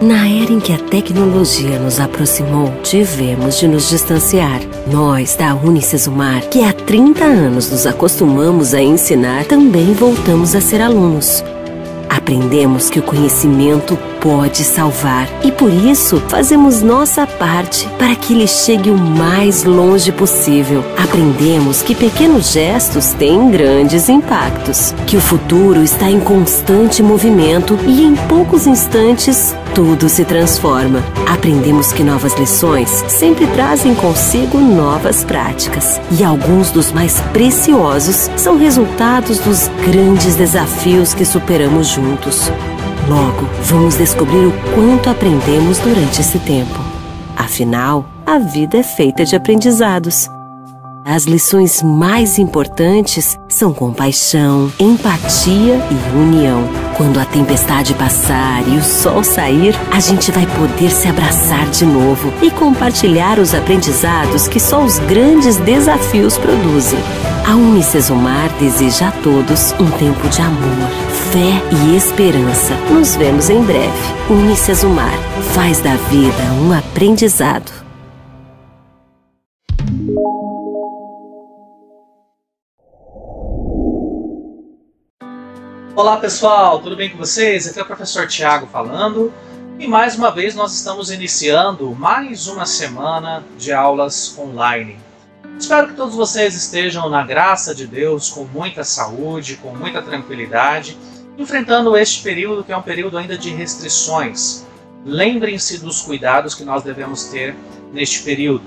Na era em que a tecnologia nos aproximou, tivemos de nos distanciar. Nós, da Unicesumar, que há 30 anos nos acostumamos a ensinar, também voltamos a ser alunos. Aprendemos que o conhecimento pode salvar e por isso fazemos nossa parte para que ele chegue o mais longe possível. Aprendemos que pequenos gestos têm grandes impactos, que o futuro está em constante movimento e em poucos instantes tudo se transforma. Aprendemos que novas lições sempre trazem consigo novas práticas e alguns dos mais preciosos são resultados dos grandes desafios que superamos juntos. Logo, vamos descobrir o quanto aprendemos durante esse tempo. Afinal, a vida é feita de aprendizados. As lições mais importantes são compaixão, empatia e união. Quando a tempestade passar e o sol sair, a gente vai poder se abraçar de novo e compartilhar os aprendizados que só os grandes desafios produzem. A Unicesumar deseja a todos um tempo de amor, fé e esperança. Nos vemos em breve. Unicesumar faz da vida um aprendizado. Olá pessoal, tudo bem com vocês? Aqui é o professor Tiago falando e mais uma vez nós estamos iniciando mais uma semana de aulas online. Espero que todos vocês estejam na graça de Deus, com muita saúde, com muita tranquilidade, enfrentando este período que é um período ainda de restrições. Lembrem-se dos cuidados que nós devemos ter neste período.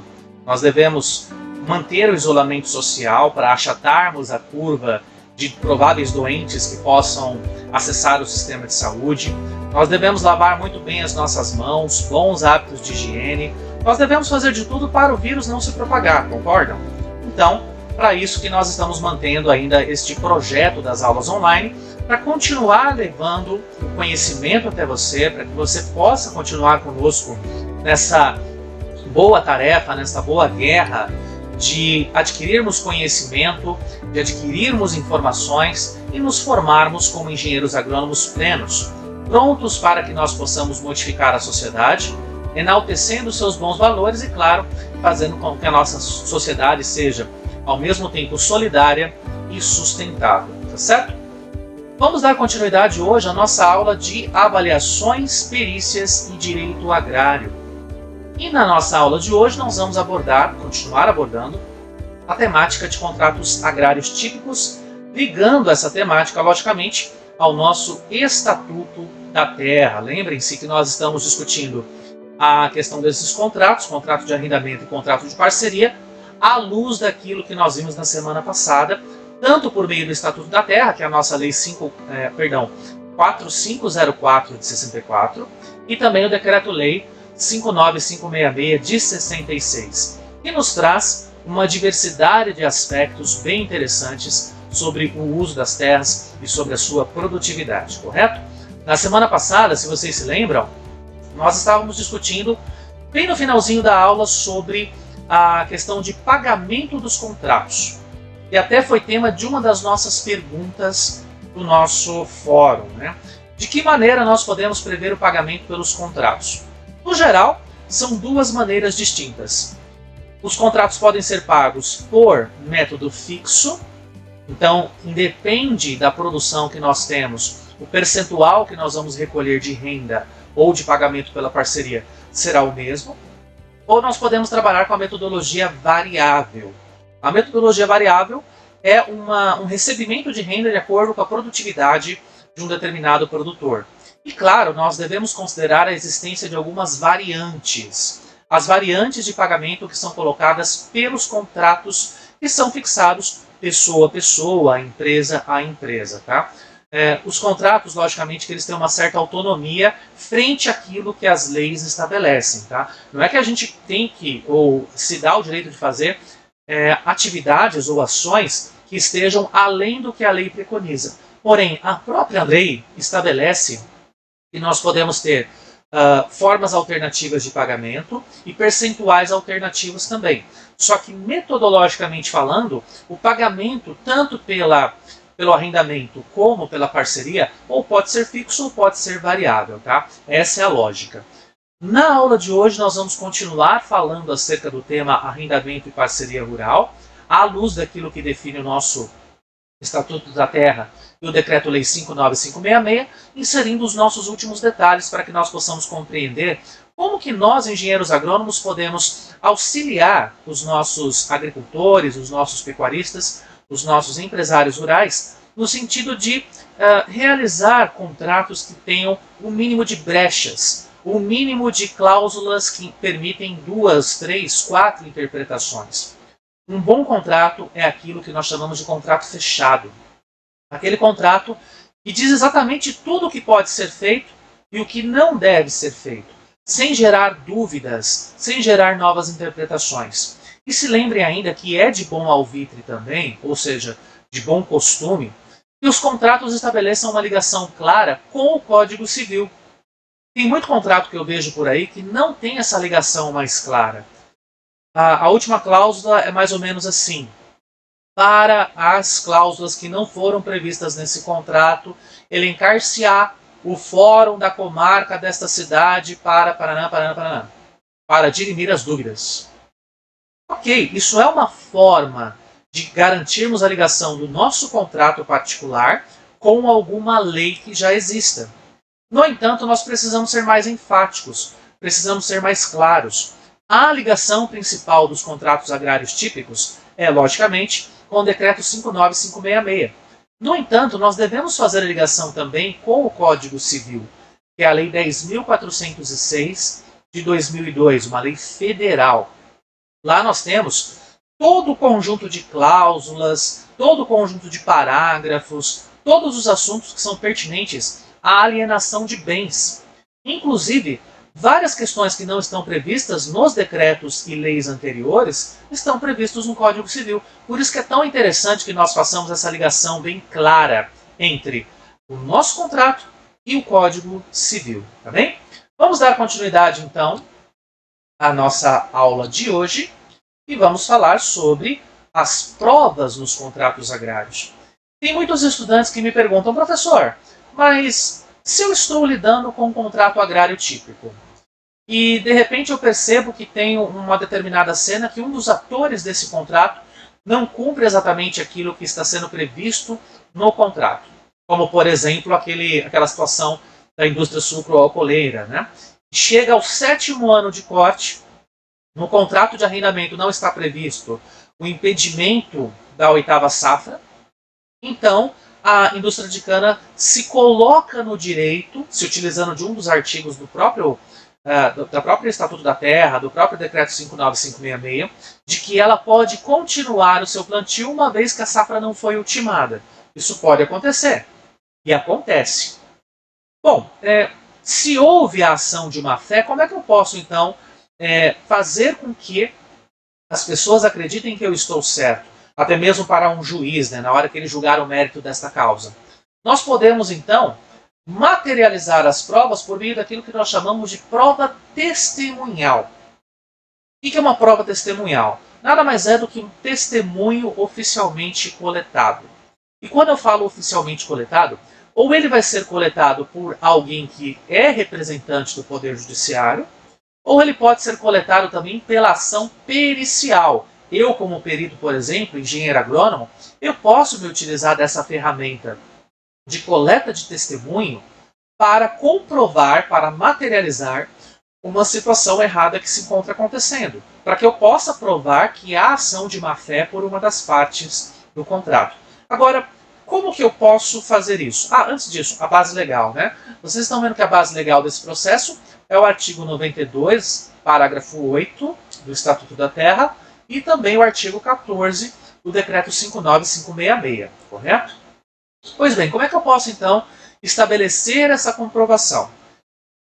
Nós devemos manter o isolamento social para achatarmos a curva de prováveis doentes que possam acessar o sistema de saúde. Nós devemos lavar muito bem as nossas mãos, bons hábitos de higiene. Nós devemos fazer de tudo para o vírus não se propagar, concordam? Então, para isso que nós estamos mantendo ainda este projeto das aulas online, para continuar levando o conhecimento até você, para que você possa continuar conosco nessa boa tarefa, nessa boa guerra de adquirirmos conhecimento, de adquirirmos informações e nos formarmos como engenheiros agrônomos plenos, prontos para que nós possamos modificar a sociedade, enaltecendo seus bons valores e, claro, fazendo com que a nossa sociedade seja ao mesmo tempo solidária e sustentável, tá certo? Vamos dar continuidade hoje à nossa aula de avaliações, perícias e direito agrário. E na nossa aula de hoje nós vamos abordar, continuar abordando, a temática de contratos agrários típicos, ligando essa temática, logicamente, ao nosso Estatuto da Terra. Lembrem-se que nós estamos discutindo a questão desses contratos, contrato de arrendamento e contrato de parceria, à luz daquilo que nós vimos na semana passada, tanto por meio do Estatuto da Terra, que é a nossa Lei 5, é, perdão, 4504 de 64, e também o Decreto-Lei 59566 de 66, que nos traz uma diversidade de aspectos bem interessantes sobre o uso das terras e sobre a sua produtividade, correto? Na semana passada, se vocês se lembram, nós estávamos discutindo bem no finalzinho da aula sobre a questão de pagamento dos contratos. E até foi tema de uma das nossas perguntas do nosso fórum, né? De que maneira nós podemos prever o pagamento pelos contratos? No geral, são duas maneiras distintas. Os contratos podem ser pagos por método fixo, então independe da produção que nós temos, o percentual que nós vamos recolher de renda ou de pagamento pela parceria será o mesmo. Ou nós podemos trabalhar com a metodologia variável. A metodologia variável é uma, um recebimento de renda de acordo com a produtividade de um determinado produtor. E claro, nós devemos considerar a existência de algumas variantes. As variantes de pagamento que são colocadas pelos contratos que são fixados pessoa a pessoa, empresa a empresa. Tá? É, os contratos, logicamente, que eles têm uma certa autonomia frente àquilo que as leis estabelecem. Tá? Não é que a gente tem que, ou se dá o direito de fazer é, atividades ou ações que estejam além do que a lei preconiza. Porém, a própria lei estabelece e nós podemos ter uh, formas alternativas de pagamento e percentuais alternativos também. Só que metodologicamente falando, o pagamento tanto pela pelo arrendamento como pela parceria, ou pode ser fixo ou pode ser variável, tá? Essa é a lógica. Na aula de hoje nós vamos continuar falando acerca do tema arrendamento e parceria rural, à luz daquilo que define o nosso Estatuto da Terra e o Decreto-Lei 59566, inserindo os nossos últimos detalhes para que nós possamos compreender como que nós, engenheiros agrônomos, podemos auxiliar os nossos agricultores, os nossos pecuaristas, os nossos empresários rurais, no sentido de uh, realizar contratos que tenham o um mínimo de brechas, o um mínimo de cláusulas que permitem duas, três, quatro interpretações. Um bom contrato é aquilo que nós chamamos de contrato fechado. Aquele contrato que diz exatamente tudo o que pode ser feito e o que não deve ser feito, sem gerar dúvidas, sem gerar novas interpretações. E se lembrem ainda que é de bom alvitre também, ou seja, de bom costume, que os contratos estabeleçam uma ligação clara com o Código Civil. Tem muito contrato que eu vejo por aí que não tem essa ligação mais clara. A, a última cláusula é mais ou menos assim. Para as cláusulas que não foram previstas nesse contrato, elencar-se-á o fórum da comarca desta cidade para Paraná, Paraná, Paraná, para dirimir as dúvidas. Ok, isso é uma forma de garantirmos a ligação do nosso contrato particular com alguma lei que já exista. No entanto, nós precisamos ser mais enfáticos, precisamos ser mais claros. A ligação principal dos contratos agrários típicos é, logicamente, com o decreto 59566. No entanto, nós devemos fazer a ligação também com o Código Civil, que é a Lei 10.406 de 2002, uma lei federal. Lá nós temos todo o conjunto de cláusulas, todo o conjunto de parágrafos, todos os assuntos que são pertinentes à alienação de bens. Inclusive, Várias questões que não estão previstas nos decretos e leis anteriores estão previstos no Código Civil. Por isso que é tão interessante que nós façamos essa ligação bem clara entre o nosso contrato e o Código Civil, tá bem? Vamos dar continuidade então à nossa aula de hoje e vamos falar sobre as provas nos contratos agrários. Tem muitos estudantes que me perguntam, professor, mas se eu estou lidando com um contrato agrário típico e de repente eu percebo que tem uma determinada cena que um dos atores desse contrato não cumpre exatamente aquilo que está sendo previsto no contrato, como por exemplo aquele, aquela situação da indústria sucroalcooleira, né? Chega ao sétimo ano de corte, no contrato de arrendamento não está previsto o impedimento da oitava safra, então a indústria de cana se coloca no direito, se utilizando de um dos artigos do próprio uh, da própria Estatuto da Terra, do próprio Decreto 59566, de que ela pode continuar o seu plantio uma vez que a safra não foi ultimada. Isso pode acontecer. E acontece. Bom, é, se houve a ação de má fé, como é que eu posso então é, fazer com que as pessoas acreditem que eu estou certo? até mesmo para um juiz, né, na hora que ele julgar o mérito desta causa. Nós podemos, então, materializar as provas por meio daquilo que nós chamamos de prova testemunhal. O que é uma prova testemunhal? Nada mais é do que um testemunho oficialmente coletado. E quando eu falo oficialmente coletado, ou ele vai ser coletado por alguém que é representante do Poder Judiciário, ou ele pode ser coletado também pela ação pericial, eu, como perito, por exemplo, engenheiro agrônomo, eu posso me utilizar dessa ferramenta de coleta de testemunho para comprovar, para materializar uma situação errada que se encontra acontecendo, para que eu possa provar que há ação de má fé por uma das partes do contrato. Agora, como que eu posso fazer isso? Ah, antes disso, a base legal, né? Vocês estão vendo que a base legal desse processo é o artigo 92, parágrafo 8 do Estatuto da Terra, e também o artigo 14 do decreto 59566, correto? Pois bem, como é que eu posso então estabelecer essa comprovação?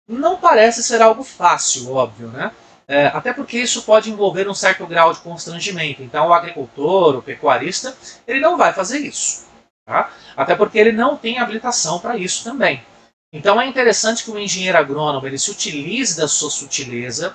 Não parece ser algo fácil, óbvio, né? É, até porque isso pode envolver um certo grau de constrangimento. Então, o agricultor, o pecuarista, ele não vai fazer isso. Tá? Até porque ele não tem habilitação para isso também. Então, é interessante que o engenheiro agrônomo ele se utilize da sua sutileza,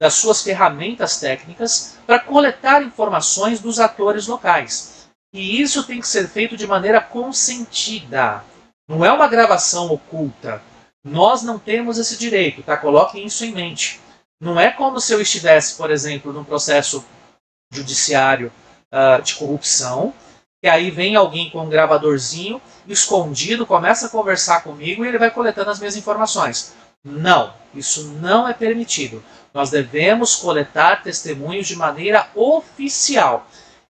das suas ferramentas técnicas para coletar informações dos atores locais. E isso tem que ser feito de maneira consentida. Não é uma gravação oculta. Nós não temos esse direito, tá? Coloquem isso em mente. Não é como se eu estivesse, por exemplo, num processo judiciário uh, de corrupção, e aí vem alguém com um gravadorzinho escondido, começa a conversar comigo e ele vai coletando as minhas informações. Não, isso não é permitido. Nós devemos coletar testemunhos de maneira oficial.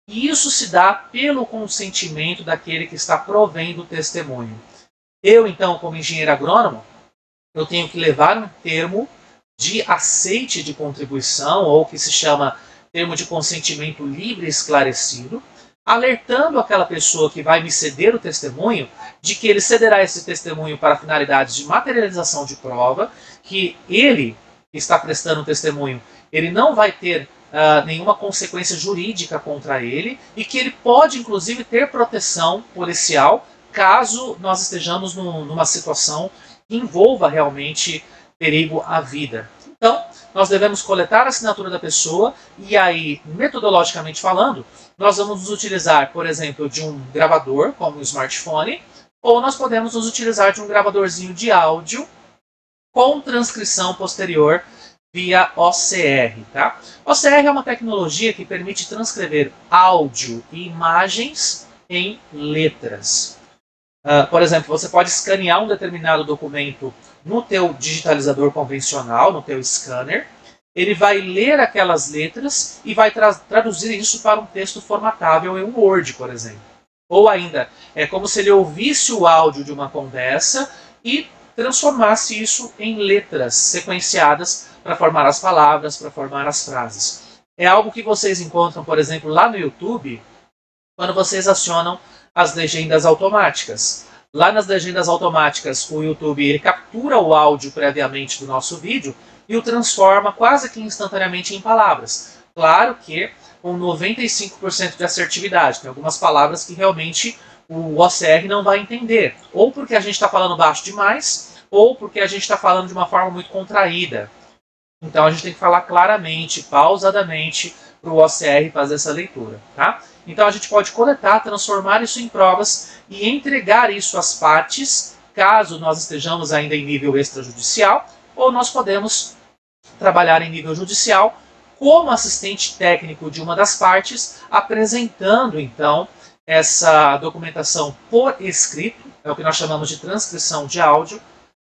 E isso se dá pelo consentimento daquele que está provendo o testemunho. Eu, então, como engenheiro agrônomo, eu tenho que levar um termo de aceite de contribuição, ou que se chama termo de consentimento livre esclarecido, alertando aquela pessoa que vai me ceder o testemunho de que ele cederá esse testemunho para finalidades de materialização de prova, que ele está prestando o testemunho, ele não vai ter uh, nenhuma consequência jurídica contra ele e que ele pode inclusive ter proteção policial caso nós estejamos numa situação que envolva realmente perigo à vida. Então, nós devemos coletar a assinatura da pessoa e aí, metodologicamente falando, nós vamos nos utilizar, por exemplo, de um gravador, como o smartphone, ou nós podemos nos utilizar de um gravadorzinho de áudio com transcrição posterior via OCR. Tá? OCR é uma tecnologia que permite transcrever áudio e imagens em letras. Uh, por exemplo, você pode escanear um determinado documento no teu digitalizador convencional, no teu scanner, ele vai ler aquelas letras e vai tra traduzir isso para um texto formatável em um Word, por exemplo. Ou ainda, é como se ele ouvisse o áudio de uma conversa e transformasse isso em letras sequenciadas para formar as palavras, para formar as frases. É algo que vocês encontram, por exemplo, lá no YouTube, quando vocês acionam as legendas automáticas. Lá nas legendas automáticas, o YouTube ele captura o áudio previamente do nosso vídeo e o transforma quase que instantaneamente em palavras. Claro que com 95% de assertividade. Tem algumas palavras que realmente o OCR não vai entender. Ou porque a gente está falando baixo demais, ou porque a gente está falando de uma forma muito contraída. Então a gente tem que falar claramente, pausadamente, para o OCR fazer essa leitura. Tá? Então a gente pode coletar, transformar isso em provas e entregar isso às partes, caso nós estejamos ainda em nível extrajudicial, ou nós podemos trabalhar em nível judicial como assistente técnico de uma das partes, apresentando então essa documentação por escrito, é o que nós chamamos de transcrição de áudio,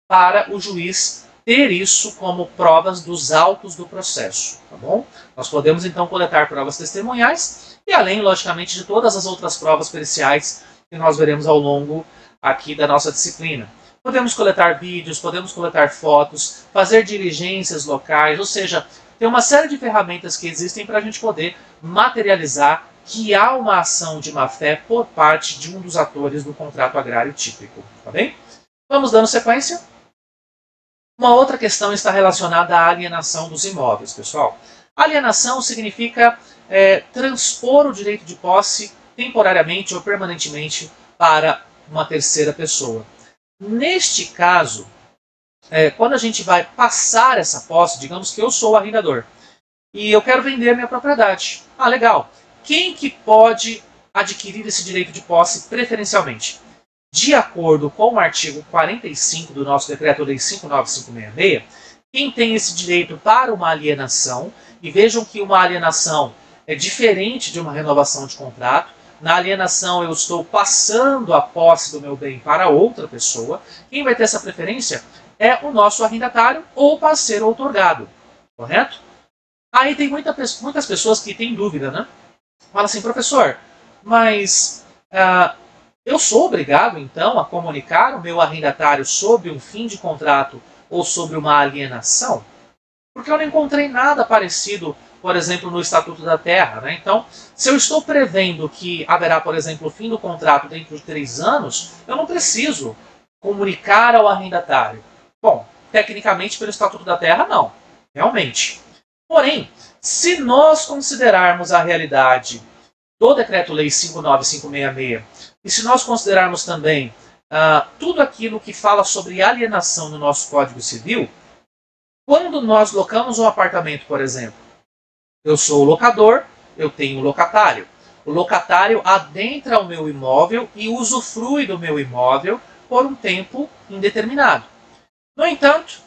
para o juiz ter isso como provas dos autos do processo, tá bom? Nós podemos então coletar provas testemunhais e além, logicamente, de todas as outras provas periciais que nós veremos ao longo aqui da nossa disciplina. Podemos coletar vídeos, podemos coletar fotos, fazer diligências locais, ou seja, tem uma série de ferramentas que existem para a gente poder materializar que há uma ação de má-fé por parte de um dos atores do contrato agrário típico. Tá bem? Vamos dando sequência. Uma outra questão está relacionada à alienação dos imóveis, pessoal. Alienação significa é, transpor o direito de posse temporariamente ou permanentemente para uma terceira pessoa. Neste caso, é, quando a gente vai passar essa posse, digamos que eu sou o arrendador e eu quero vender a minha propriedade. Ah, legal. Quem que pode adquirir esse direito de posse preferencialmente? De acordo com o artigo 45 do nosso Decreto-Lei 59566, quem tem esse direito para uma alienação, e vejam que uma alienação é diferente de uma renovação de contrato, na alienação, eu estou passando a posse do meu bem para outra pessoa. Quem vai ter essa preferência é o nosso arrendatário ou parceiro outorgado. Correto? Aí tem muita, muitas pessoas que têm dúvida, né? Fala assim, professor, mas uh, eu sou obrigado então a comunicar o meu arrendatário sobre um fim de contrato ou sobre uma alienação? Porque eu não encontrei nada parecido por exemplo, no Estatuto da Terra. Né? Então, se eu estou prevendo que haverá, por exemplo, o fim do contrato dentro de três anos, eu não preciso comunicar ao arrendatário. Bom, tecnicamente, pelo Estatuto da Terra, não. Realmente. Porém, se nós considerarmos a realidade do Decreto-Lei 59566 e se nós considerarmos também uh, tudo aquilo que fala sobre alienação no nosso Código Civil, quando nós locamos um apartamento, por exemplo, eu sou o locador, eu tenho o locatário. O locatário adentra o meu imóvel e usufrui do meu imóvel por um tempo indeterminado. No entanto,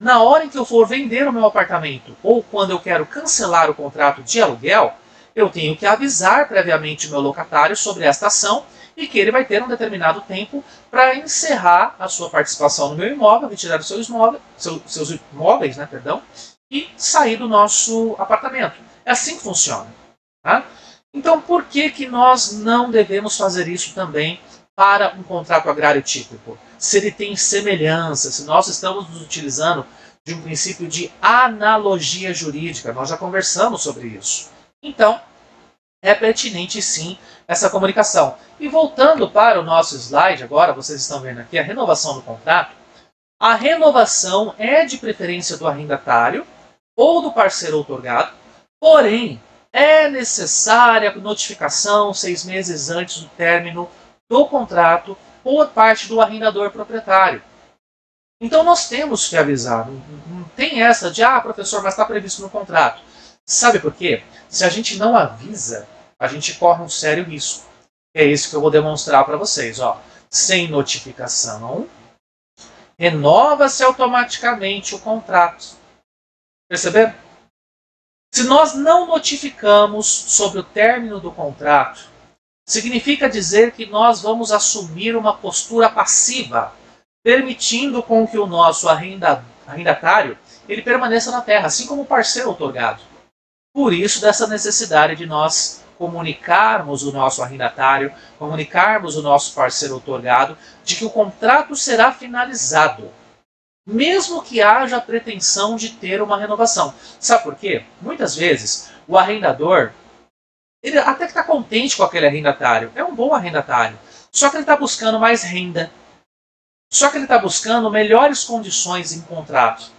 na hora em que eu for vender o meu apartamento ou quando eu quero cancelar o contrato de aluguel, eu tenho que avisar previamente o meu locatário sobre esta ação e que ele vai ter um determinado tempo para encerrar a sua participação no meu imóvel, retirar os seus imóveis, seus imóveis, né, perdão, e sair do nosso apartamento. É assim que funciona. Tá? Então, por que, que nós não devemos fazer isso também para um contrato agrário típico? Se ele tem semelhança, se nós estamos nos utilizando de um princípio de analogia jurídica, nós já conversamos sobre isso. Então, é pertinente sim essa comunicação. E voltando para o nosso slide agora, vocês estão vendo aqui a renovação do contrato. A renovação é de preferência do arrendatário ou do parceiro outorgado, porém é necessária notificação seis meses antes do término do contrato por parte do arrendador proprietário. Então nós temos que avisar. Não tem essa de, ah, professor, mas está previsto no contrato. Sabe por quê? Se a gente não avisa, a gente corre um sério risco. É isso que eu vou demonstrar para vocês. Ó. Sem notificação, renova-se automaticamente o contrato. Perceberam? Se nós não notificamos sobre o término do contrato, significa dizer que nós vamos assumir uma postura passiva, permitindo com que o nosso arrendatário ele permaneça na terra, assim como o parceiro otorgado. Por isso, dessa necessidade de nós comunicarmos o nosso arrendatário, comunicarmos o nosso parceiro otorgado, de que o contrato será finalizado mesmo que haja a pretensão de ter uma renovação. Sabe por quê? Muitas vezes o arrendador, ele até que está contente com aquele arrendatário, é um bom arrendatário, só que ele está buscando mais renda, só que ele está buscando melhores condições em contrato.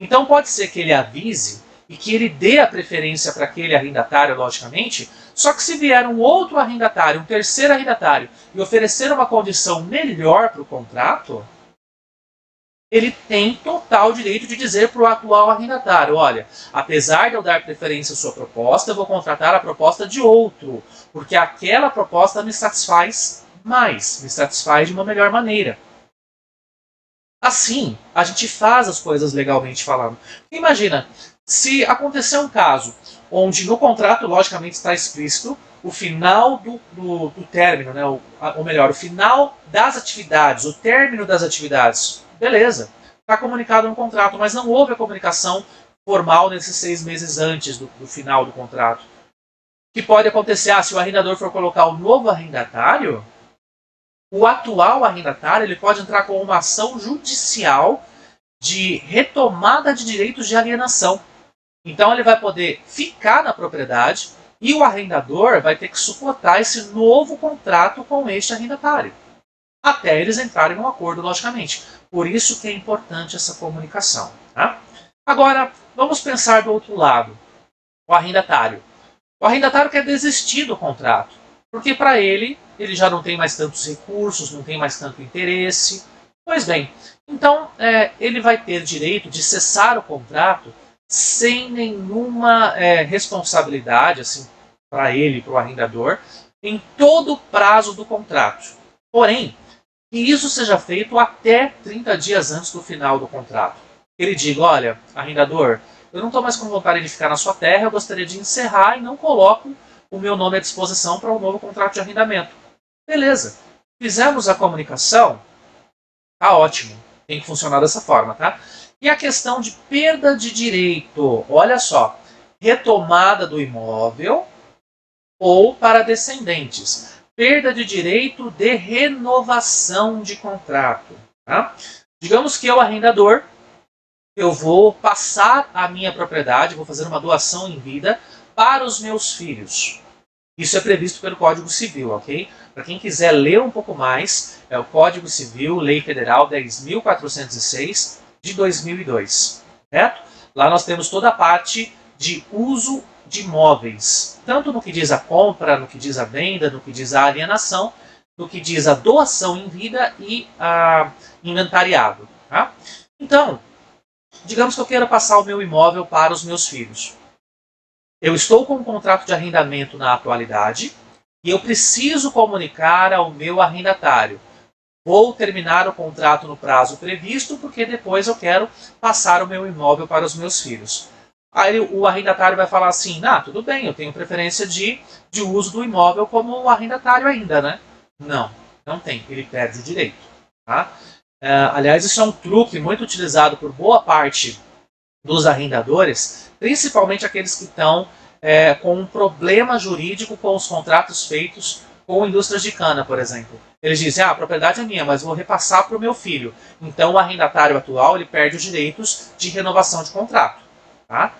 Então pode ser que ele avise e que ele dê a preferência para aquele arrendatário, logicamente, só que se vier um outro arrendatário, um terceiro arrendatário, e oferecer uma condição melhor para o contrato, ele tem total direito de dizer para o atual arrendatário: olha, apesar de eu dar preferência à sua proposta, eu vou contratar a proposta de outro, porque aquela proposta me satisfaz mais, me satisfaz de uma melhor maneira. Assim, a gente faz as coisas legalmente falando. Imagina, se acontecer um caso onde no contrato, logicamente, está explícito o final do, do, do término, né? ou, ou melhor, o final das atividades, o término das atividades Beleza, está comunicado no contrato, mas não houve a comunicação formal nesses seis meses antes do, do final do contrato. O que pode acontecer? Ah, se o arrendador for colocar o novo arrendatário, o atual arrendatário ele pode entrar com uma ação judicial de retomada de direitos de alienação. Então ele vai poder ficar na propriedade e o arrendador vai ter que suportar esse novo contrato com este arrendatário. Até eles entrarem em um acordo, logicamente. Por isso que é importante essa comunicação. Tá? Agora, vamos pensar do outro lado. O arrendatário. O arrendatário quer desistir do contrato, porque para ele, ele já não tem mais tantos recursos, não tem mais tanto interesse. Pois bem, então é, ele vai ter direito de cessar o contrato sem nenhuma é, responsabilidade assim para ele, para o arrendador, em todo o prazo do contrato. Porém, que isso seja feito até 30 dias antes do final do contrato. Ele diga, olha, arrendador, eu não estou mais com vontade de ficar na sua terra, eu gostaria de encerrar e não coloco o meu nome à disposição para um novo contrato de arrendamento. Beleza. Fizemos a comunicação, tá ótimo. Tem que funcionar dessa forma, tá? E a questão de perda de direito, olha só, retomada do imóvel ou para descendentes perda de direito de renovação de contrato. Tá? Digamos que eu, arrendador, eu vou passar a minha propriedade, vou fazer uma doação em vida para os meus filhos. Isso é previsto pelo Código Civil, ok? Para quem quiser ler um pouco mais, é o Código Civil, Lei Federal 10.406 de 2002, certo? Lá nós temos toda a parte de uso de imóveis, tanto no que diz a compra, no que diz a venda, no que diz a alienação, no que diz a doação em vida e a inventariado. Tá? Então, digamos que eu queira passar o meu imóvel para os meus filhos. Eu estou com um contrato de arrendamento na atualidade, e eu preciso comunicar ao meu arrendatário. Vou terminar o contrato no prazo previsto porque depois eu quero passar o meu imóvel para os meus filhos. Aí o arrendatário vai falar assim: ah, tudo bem, eu tenho preferência de, de uso do imóvel como arrendatário ainda, né? Não, não tem, ele perde o direito. Tá? É, aliás, isso é um truque muito utilizado por boa parte dos arrendadores, principalmente aqueles que estão é, com um problema jurídico com os contratos feitos com indústrias de cana, por exemplo. Eles dizem, ah, a propriedade é minha, mas vou repassar para o meu filho. Então o arrendatário atual ele perde os direitos de renovação de contrato. Tá?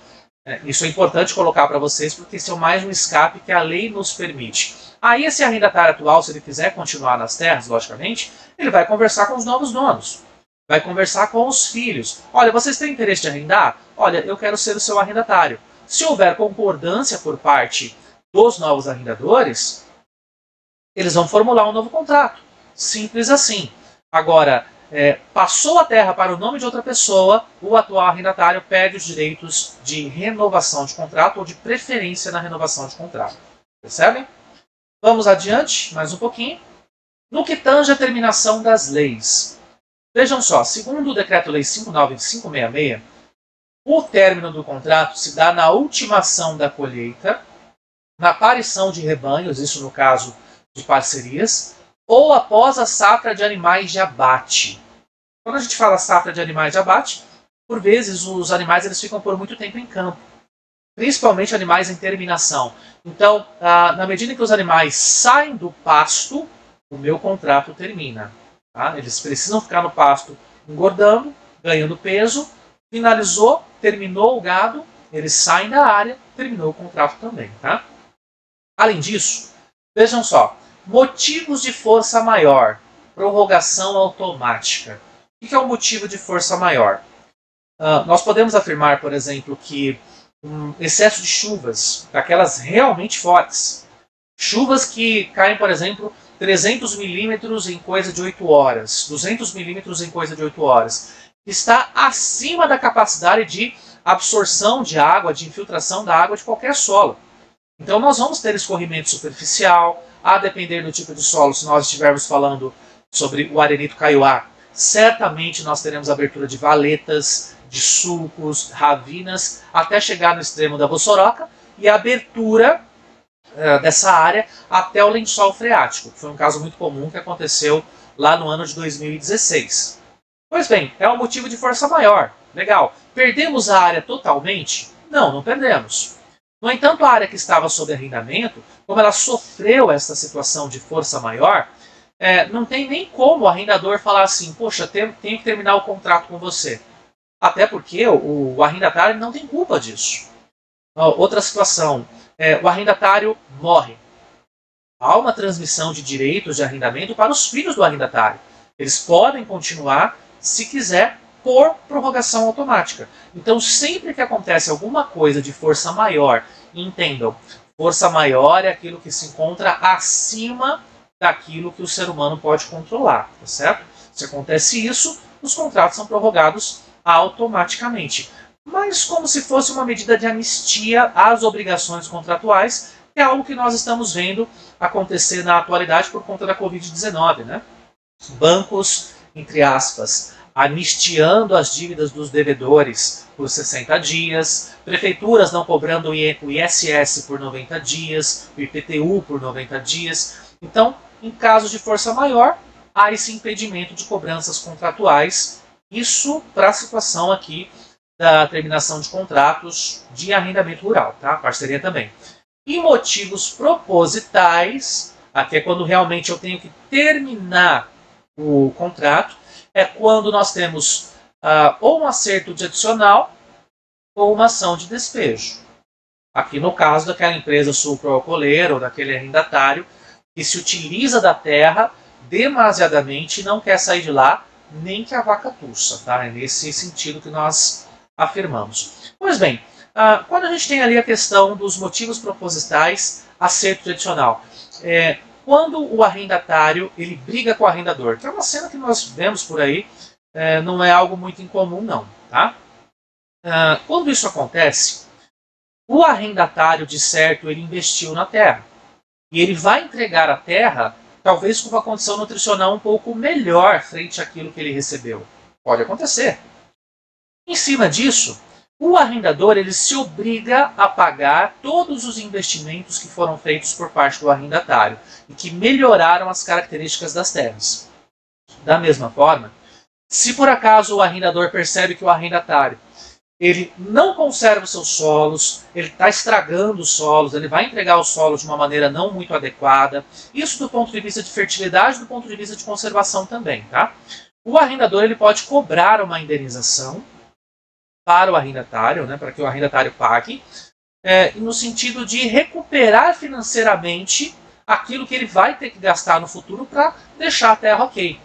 É, isso é importante colocar para vocês, porque esse é mais um escape que a lei nos permite. Aí esse arrendatário atual, se ele quiser continuar nas terras, logicamente, ele vai conversar com os novos donos. Vai conversar com os filhos. Olha, vocês têm interesse de arrendar? Olha, eu quero ser o seu arrendatário. Se houver concordância por parte dos novos arrendadores, eles vão formular um novo contrato. Simples assim. Agora, é, passou a terra para o nome de outra pessoa, o atual arrendatário perde os direitos de renovação de contrato ou de preferência na renovação de contrato. Percebem? Vamos adiante, mais um pouquinho. No que tange a terminação das leis. Vejam só, segundo o Decreto-Lei 59566, o término do contrato se dá na ultimação da colheita, na aparição de rebanhos, isso no caso de parcerias, ou após a safra de animais de abate. Quando a gente fala safra de animais de abate, por vezes os animais eles ficam por muito tempo em campo, principalmente animais em terminação. Então, ah, na medida que os animais saem do pasto, o meu contrato termina. Tá? Eles precisam ficar no pasto engordando, ganhando peso, finalizou, terminou o gado, eles saem da área, terminou o contrato também. Tá? Além disso, vejam só, motivos de força maior, prorrogação automática. O que é o motivo de força maior? Uh, nós podemos afirmar, por exemplo, que um excesso de chuvas, daquelas realmente fortes, chuvas que caem, por exemplo, 300 milímetros em coisa de 8 horas, 200 milímetros em coisa de 8 horas, está acima da capacidade de absorção de água, de infiltração da água de qualquer solo. Então nós vamos ter escorrimento superficial, a depender do tipo de solo, se nós estivermos falando sobre o arenito caiuá, certamente nós teremos abertura de valetas, de sulcos, ravinas, até chegar no extremo da bossoroca e abertura uh, dessa área até o lençol freático, que foi um caso muito comum que aconteceu lá no ano de 2016. Pois bem, é um motivo de força maior. Legal. Perdemos a área totalmente? Não, não perdemos. No entanto, a área que estava sob arrendamento, como ela sofreu essa situação de força maior, é, não tem nem como o arrendador falar assim, poxa, tenho, tenho que terminar o contrato com você. Até porque o, o arrendatário não tem culpa disso. Outra situação, é, o arrendatário morre. Há uma transmissão de direitos de arrendamento para os filhos do arrendatário. Eles podem continuar se quiser, por prorrogação automática. Então, sempre que acontece alguma coisa de força maior, entendam, força maior é aquilo que se encontra acima daquilo que o ser humano pode controlar, tá certo? Se acontece isso, os contratos são prorrogados automaticamente. Mas como se fosse uma medida de anistia às obrigações contratuais, que é algo que nós estamos vendo acontecer na atualidade por conta da Covid-19, né? Bancos, entre aspas, anistiando as dívidas dos devedores por 60 dias, prefeituras não cobrando o ISS por 90 dias, o IPTU por 90 dias. Então, em casos de força maior, há esse impedimento de cobranças contratuais. Isso para a situação aqui da terminação de contratos de arrendamento rural, tá? Parceria também. E motivos propositais, aqui é quando realmente eu tenho que terminar o contrato, é quando nós temos uh, ou um acerto de adicional ou uma ação de despejo. Aqui no caso daquela empresa sucroalcooleira ou daquele arrendatário que se utiliza da terra demasiadamente e não quer sair de lá nem que a vaca tussa. Tá? É nesse sentido que nós afirmamos. Pois bem, uh, quando a gente tem ali a questão dos motivos propositais, acerto de adicional. É, quando o arrendatário ele briga com o arrendador, que é uma cena que nós vemos por aí, é, não é algo muito incomum não, tá? Ah, quando isso acontece, o arrendatário de certo ele investiu na terra E ele vai entregar a terra, talvez com uma condição nutricional um pouco melhor frente àquilo que ele recebeu. Pode acontecer. Em cima disso, o arrendador ele se obriga a pagar todos os investimentos que foram feitos por parte do arrendatário e que melhoraram as características das terras. Da mesma forma, se por acaso o arrendador percebe que o arrendatário ele não conserva os seus solos, ele está estragando os solos, ele vai entregar os solos de uma maneira não muito adequada. Isso do ponto de vista de fertilidade, do ponto de vista de conservação também, tá? O arrendador ele pode cobrar uma indenização para o arrendatário, né, para que o arrendatário pague, é, no sentido de recuperar financeiramente aquilo que ele vai ter que gastar no futuro para deixar a terra ok.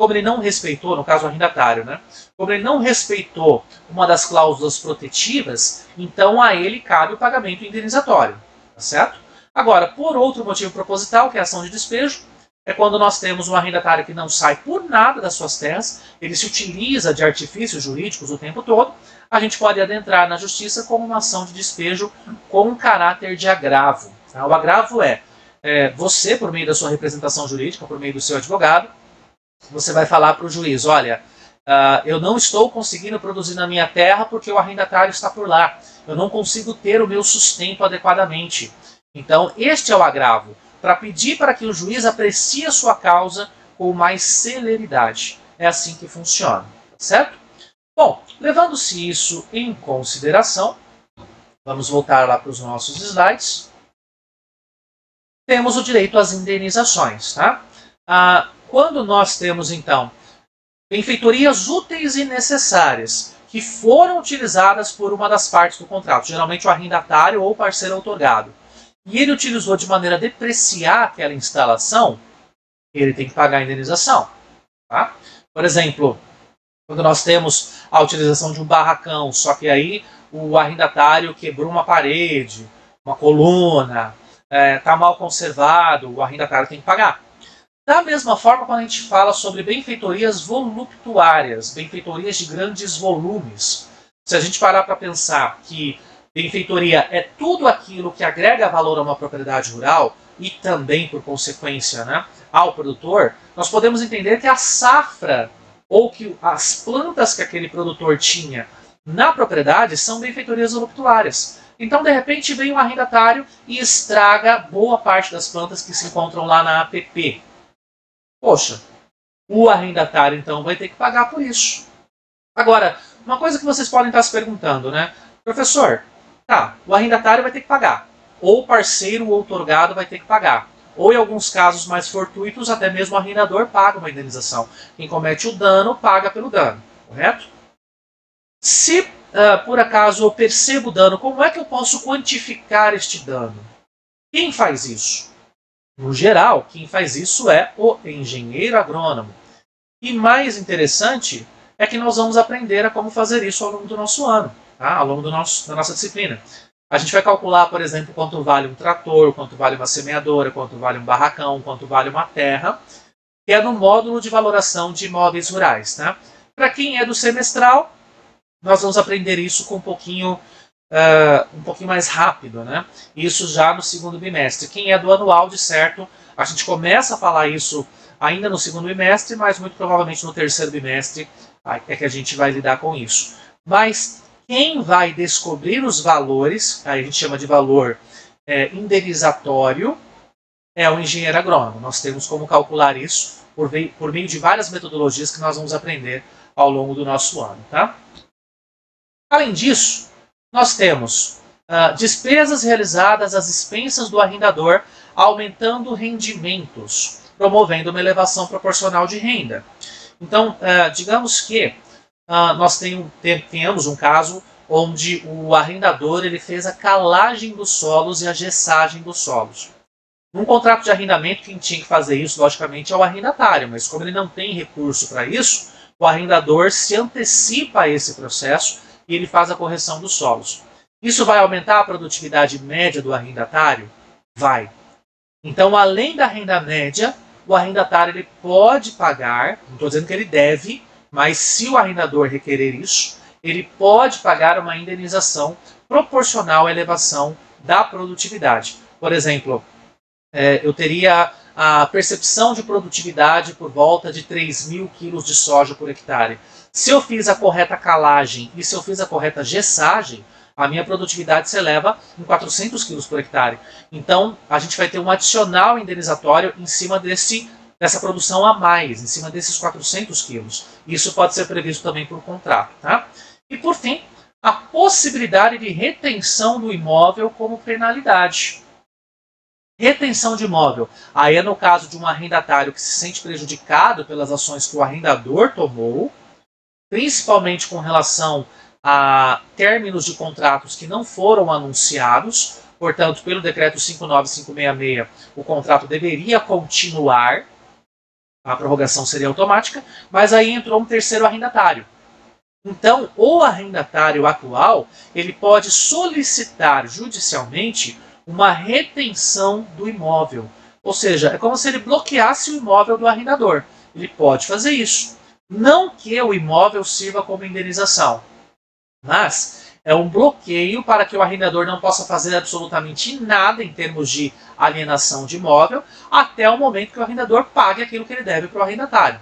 Como ele não respeitou, no caso o arrendatário, né? Como ele não respeitou uma das cláusulas protetivas, então a ele cabe o pagamento indenizatório, tá certo? Agora, por outro motivo proposital, que é a ação de despejo, é quando nós temos um arrendatário que não sai por nada das suas terras, ele se utiliza de artifícios jurídicos o tempo todo, a gente pode adentrar na justiça com uma ação de despejo com caráter de agravo. Tá? O agravo é, é, você, por meio da sua representação jurídica, por meio do seu advogado, você vai falar para o juiz, olha, uh, eu não estou conseguindo produzir na minha terra porque o arrendatário está por lá. Eu não consigo ter o meu sustento adequadamente. Então, este é o agravo, para pedir para que o juiz aprecie a sua causa com mais celeridade. É assim que funciona, certo? Bom, levando-se isso em consideração, vamos voltar lá para os nossos slides. Temos o direito às indenizações. Tá? Ah, quando nós temos, então, benfeitorias úteis e necessárias que foram utilizadas por uma das partes do contrato, geralmente o arrendatário ou parceiro otorgado, e ele utilizou de maneira a depreciar aquela instalação, ele tem que pagar a indenização. Tá? Por exemplo, quando nós temos a utilização de um barracão, só que aí o arrendatário quebrou uma parede, uma coluna, está é, tá mal conservado, o arrendatário tem que pagar. Da mesma forma, quando a gente fala sobre benfeitorias voluptuárias, benfeitorias de grandes volumes, se a gente parar para pensar que benfeitoria é tudo aquilo que agrega valor a uma propriedade rural e também, por consequência, né, ao produtor, nós podemos entender que a safra ou que as plantas que aquele produtor tinha na propriedade são benfeitorias voluptuárias. Então, de repente, vem um arrendatário e estraga boa parte das plantas que se encontram lá na APP. Poxa, o arrendatário então vai ter que pagar por isso. Agora, uma coisa que vocês podem estar se perguntando, né? Professor, tá, o arrendatário vai ter que pagar. Ou o parceiro ou outorgado vai ter que pagar ou em alguns casos mais fortuitos, até mesmo o arrendador paga uma indenização. Quem comete o dano paga pelo dano, correto? Se uh, por acaso eu percebo o dano, como é que eu posso quantificar este dano? Quem faz isso? No geral, quem faz isso é o engenheiro agrônomo. E mais interessante é que nós vamos aprender a como fazer isso ao longo do nosso ano, tá? ao longo nosso, da nossa disciplina. A gente vai calcular, por exemplo, quanto vale um trator, quanto vale uma semeadora, quanto vale um barracão, quanto vale uma terra, que é no módulo de valoração de imóveis rurais. Tá? Para quem é do semestral, nós vamos aprender isso com um pouquinho, uh, um pouquinho mais rápido. Né? Isso já no segundo bimestre. Quem é do anual, de certo, a gente começa a falar isso ainda no segundo bimestre, mas muito provavelmente no terceiro bimestre é que a gente vai lidar com isso. Mas quem vai descobrir os valores, a gente chama de valor é, indenizatório, é o engenheiro agrônomo. Nós temos como calcular isso por, por meio de várias metodologias que nós vamos aprender ao longo do nosso ano. Tá? Além disso, nós temos uh, despesas realizadas às expensas do arrendador, aumentando rendimentos, promovendo uma elevação proporcional de renda. Então, uh, digamos que uh, nós tenhamos um caso onde o arrendador ele fez a calagem dos solos e a gessagem dos solos. Num contrato de arrendamento, quem tinha que fazer isso, logicamente, é o arrendatário, mas como ele não tem recurso para isso, o arrendador se antecipa a esse processo e ele faz a correção dos solos. Isso vai aumentar a produtividade média do arrendatário? Vai. Então, além da renda média, o arrendatário ele pode pagar, não estou dizendo que ele deve, mas se o arrendador requerer isso, ele pode pagar uma indenização proporcional à elevação da produtividade. Por exemplo, é, eu teria a percepção de produtividade por volta de 3 mil quilos de soja por hectare. Se eu fiz a correta calagem e se eu fiz a correta gessagem, a minha produtividade se eleva em 400 quilos por hectare. Então, a gente vai ter um adicional indenizatório em cima desse, dessa produção a mais, em cima desses 400 quilos. Isso pode ser previsto também por contrato. Tá? E, por fim, a possibilidade de retenção do imóvel como penalidade. Retenção de imóvel. Aí é no caso de um arrendatário que se sente prejudicado pelas ações que o arrendador tomou, principalmente com relação a términos de contratos que não foram anunciados. Portanto, pelo decreto 59566, o contrato deveria continuar, a prorrogação seria automática, mas aí entrou um terceiro arrendatário. Então, o arrendatário atual, ele pode solicitar judicialmente uma retenção do imóvel. Ou seja, é como se ele bloqueasse o imóvel do arrendador. Ele pode fazer isso. Não que o imóvel sirva como indenização, mas é um bloqueio para que o arrendador não possa fazer absolutamente nada em termos de alienação de imóvel até o momento que o arrendador pague aquilo que ele deve para o arrendatário.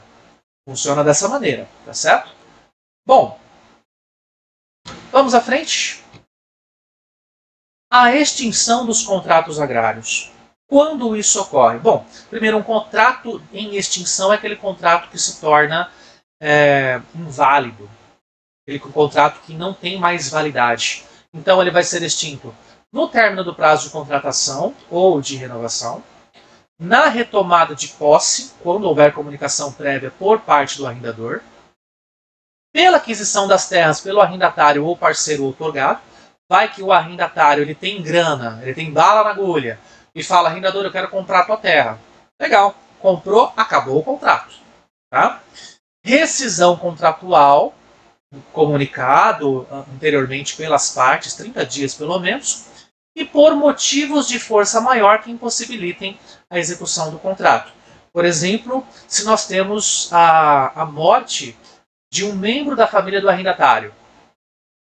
Funciona dessa maneira, tá certo? Bom, vamos à frente. A extinção dos contratos agrários. Quando isso ocorre? Bom, primeiro, um contrato em extinção é aquele contrato que se torna é, inválido ele com contrato que não tem mais validade. Então ele vai ser extinto no término do prazo de contratação ou de renovação, na retomada de posse, quando houver comunicação prévia por parte do arrendador, pela aquisição das terras pelo arrendatário ou parceiro otorgado, vai que o arrendatário ele tem grana, ele tem bala na agulha e fala, arrendador, eu quero comprar a tua terra. Legal, comprou, acabou o contrato. Tá? Rescisão contratual comunicado anteriormente pelas partes, 30 dias pelo menos, e por motivos de força maior que impossibilitem a execução do contrato. Por exemplo, se nós temos a, a morte de um membro da família do arrendatário.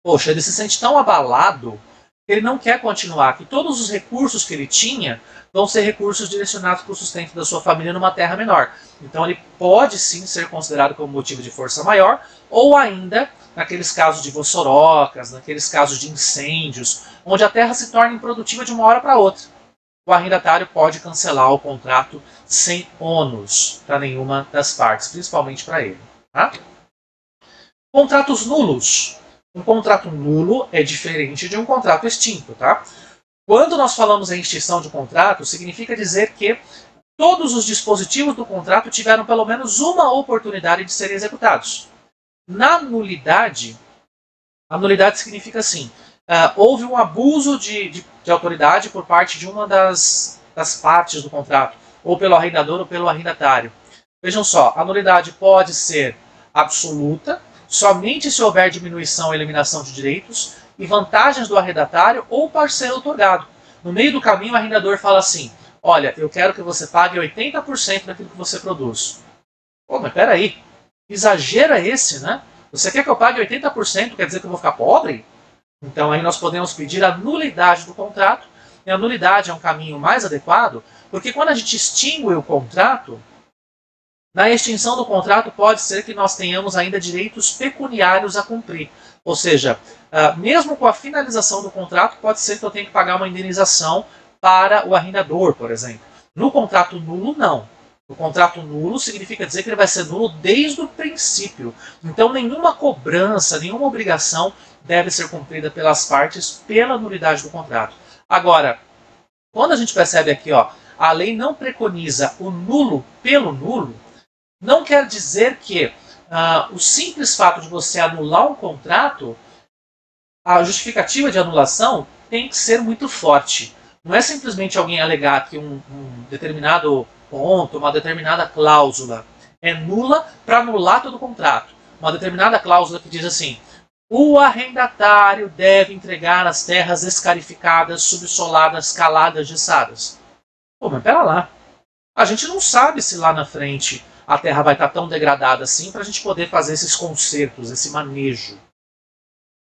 Poxa, ele se sente tão abalado que ele não quer continuar, que todos os recursos que ele tinha vão ser recursos direcionados para o sustento da sua família numa terra menor. Então ele pode sim ser considerado como motivo de força maior, ou ainda naqueles casos de vossorocas, naqueles casos de incêndios, onde a terra se torna improdutiva de uma hora para outra. O arrendatário pode cancelar o contrato sem ônus para nenhuma das partes, principalmente para ele. Tá? Contratos nulos. Um contrato nulo é diferente de um contrato extinto. Tá? Quando nós falamos em extinção de contrato, significa dizer que todos os dispositivos do contrato tiveram pelo menos uma oportunidade de serem executados. Na nulidade, a nulidade significa assim: uh, houve um abuso de, de, de, autoridade por parte de uma das, das partes do contrato, ou pelo arrendador ou pelo arrendatário. Vejam só, a nulidade pode ser absoluta, somente se houver diminuição ou eliminação de direitos e vantagens do arrendatário ou parceiro otorgado. No meio do caminho, o arrendador fala assim: Olha, eu quero que você pague 80% daquilo que você produz. Pô, mas peraí, exagero é esse, né? Você quer que eu pague 80%, quer dizer que eu vou ficar pobre? Então aí nós podemos pedir a nulidade do contrato. E a nulidade é um caminho mais adequado, porque quando a gente extingue o contrato, na extinção do contrato pode ser que nós tenhamos ainda direitos pecuniários a cumprir. Ou seja, ah, mesmo com a finalização do contrato, pode ser que eu tenha que pagar uma indenização para o arrendador, por exemplo. No contrato nulo, não. O contrato nulo significa dizer que ele vai ser nulo desde o princípio. Então, nenhuma cobrança, nenhuma obrigação deve ser cumprida pelas partes pela nulidade do contrato. Agora, quando a gente percebe aqui, ó, a lei não preconiza o nulo pelo nulo, não quer dizer que uh, o simples fato de você anular um contrato, a justificativa de anulação tem que ser muito forte. Não é simplesmente alguém alegar que um, um determinado ponto, uma determinada cláusula é nula para anular todo o contrato. Uma determinada cláusula que diz assim: o arrendatário deve entregar as terras escarificadas, subsoladas, caladas, gessadas. Pô, mas pera lá. A gente não sabe se lá na frente a terra vai estar tão degradada assim para a gente poder fazer esses consertos, esse manejo.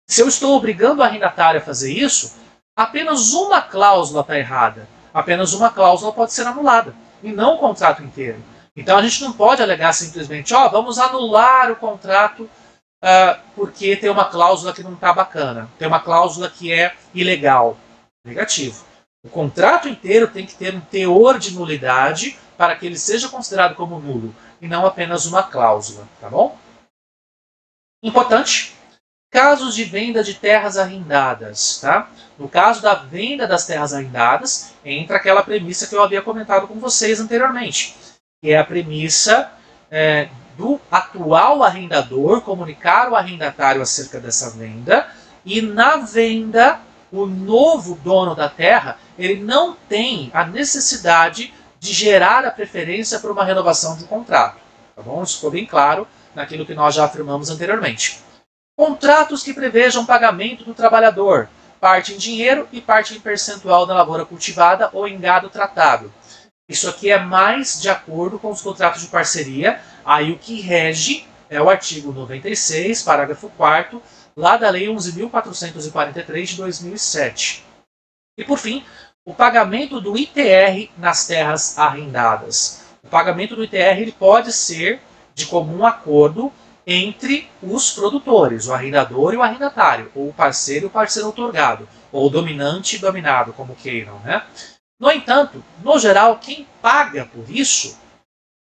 Se eu estou obrigando o arrendatário a fazer isso, apenas uma cláusula está errada. apenas uma cláusula pode ser anulada, e não o contrato inteiro. Então a gente não pode alegar simplesmente, ó, oh, vamos anular o contrato uh, porque tem uma cláusula que não está bacana, tem uma cláusula que é ilegal. Negativo. O contrato inteiro tem que ter um teor de nulidade para que ele seja considerado como nulo e não apenas uma cláusula, tá bom? Importante, casos de venda de terras arrendadas, tá? No caso da venda das terras arrendadas, entra aquela premissa que eu havia comentado com vocês anteriormente, que é a premissa é, do atual arrendador comunicar o arrendatário acerca dessa venda e na venda o novo dono da terra ele não tem a necessidade de gerar a preferência para uma renovação de um contrato. Tá bom? Isso ficou bem claro naquilo que nós já afirmamos anteriormente. Contratos que prevejam pagamento do trabalhador, parte em dinheiro e parte em percentual da lavoura cultivada ou em gado tratado. Isso aqui é mais de acordo com os contratos de parceria. Aí o que rege é o artigo 96, parágrafo 4 lá da Lei 11.443 de 2007. E por fim, o pagamento do ITR nas terras arrendadas. O pagamento do ITR ele pode ser de comum acordo entre os produtores, o arrendador e o arrendatário, ou o parceiro e o parceiro otorgado, ou dominante e dominado, como queiram. Né? No entanto, no geral, quem paga por isso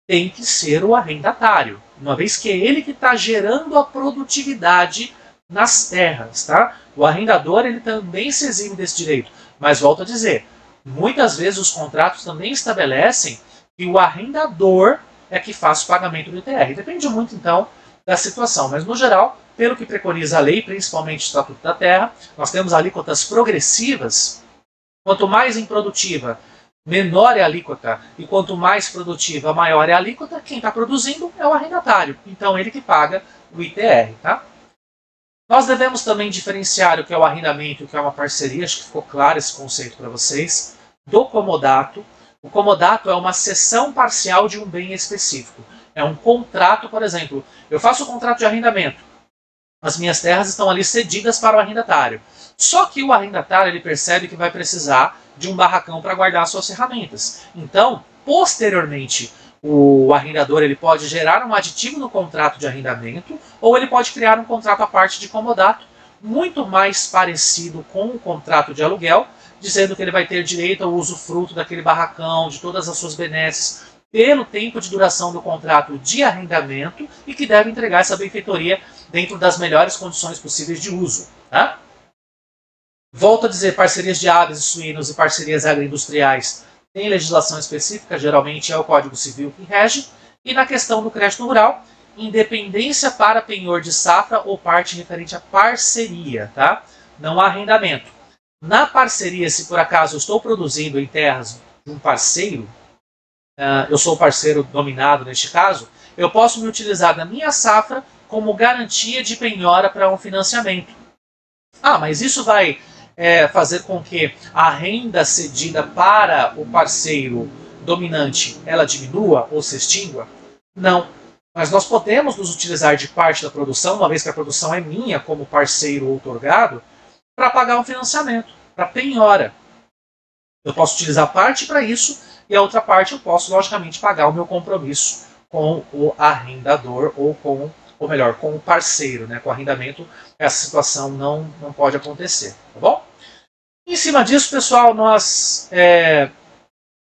tem que ser o arrendatário, uma vez que é ele que está gerando a produtividade nas terras. Tá? O arrendador ele também se exime desse direito, mas volto a dizer, muitas vezes os contratos também estabelecem que o arrendador é que faz o pagamento do ITR. Depende muito, então, da situação, mas no geral, pelo que preconiza a lei, principalmente o Estatuto da Terra, nós temos alíquotas progressivas. Quanto mais improdutiva, menor é a alíquota, e quanto mais produtiva, maior é a alíquota, quem está produzindo é o arrendatário. Então, ele que paga o ITR. Tá? Nós devemos também diferenciar o que é o arrendamento o que é uma parceria, acho que ficou claro esse conceito para vocês, do comodato. O comodato é uma cessão parcial de um bem específico. É um contrato, por exemplo. Eu faço um contrato de arrendamento. As minhas terras estão ali cedidas para o arrendatário. Só que o arrendatário ele percebe que vai precisar de um barracão para guardar suas ferramentas. Então, posteriormente, o arrendador ele pode gerar um aditivo no contrato de arrendamento ou ele pode criar um contrato à parte de comodato muito mais parecido com o contrato de aluguel, dizendo que ele vai ter direito ao usufruto daquele barracão, de todas as suas benesses, pelo tempo de duração do contrato de arrendamento e que deve entregar essa benfeitoria dentro das melhores condições possíveis de uso. Tá? Volto a dizer, parcerias de aves e suínos e parcerias agroindustriais têm legislação específica, geralmente é o Código Civil que rege, e na questão do crédito rural, independência para penhor de safra ou parte referente à parceria, tá? Não há arrendamento. Na parceria, se por acaso eu estou produzindo em terras de um parceiro, uh, eu sou o parceiro dominado neste caso, eu posso me utilizar da minha safra como garantia de penhora para um financiamento. Ah, mas isso vai é, fazer com que a renda cedida para o parceiro dominante ela diminua ou se extingua? Não. Mas nós podemos nos utilizar de parte da produção, uma vez que a produção é minha como parceiro outorgado, para pagar um financiamento, para penhora. Eu posso utilizar parte para isso e a outra parte eu posso, logicamente, pagar o meu compromisso com o arrendador ou com, ou melhor, com o parceiro, né? Com o arrendamento, essa situação não, não pode acontecer, tá bom? Em cima disso, pessoal, nós é,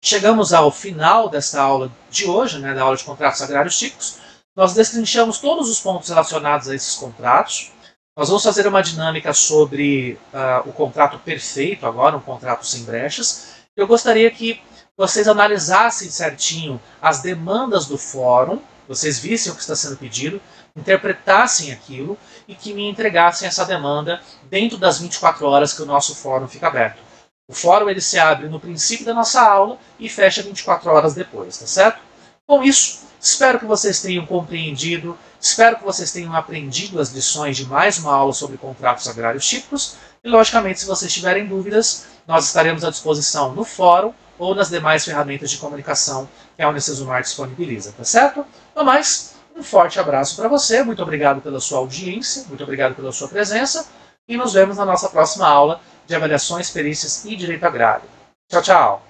chegamos ao final dessa aula de hoje, né, da aula de contratos agrários típicos. Nós destrinchamos todos os pontos relacionados a esses contratos. Nós vamos fazer uma dinâmica sobre uh, o contrato perfeito agora, um contrato sem brechas. Eu gostaria que vocês analisassem certinho as demandas do fórum, vocês vissem o que está sendo pedido, interpretassem aquilo e que me entregassem essa demanda dentro das 24 horas que o nosso fórum fica aberto. O fórum ele se abre no princípio da nossa aula e fecha 24 horas depois, tá certo? Com isso, espero que vocês tenham compreendido, espero que vocês tenham aprendido as lições de mais uma aula sobre contratos agrários típicos e, logicamente, se vocês tiverem dúvidas, nós estaremos à disposição no fórum ou nas demais ferramentas de comunicação que a Unicesumar disponibiliza, tá certo? No mais, um forte abraço para você, muito obrigado pela sua audiência, muito obrigado pela sua presença e nos vemos na nossa próxima aula de avaliações, perícias e direito agrário. Tchau, tchau!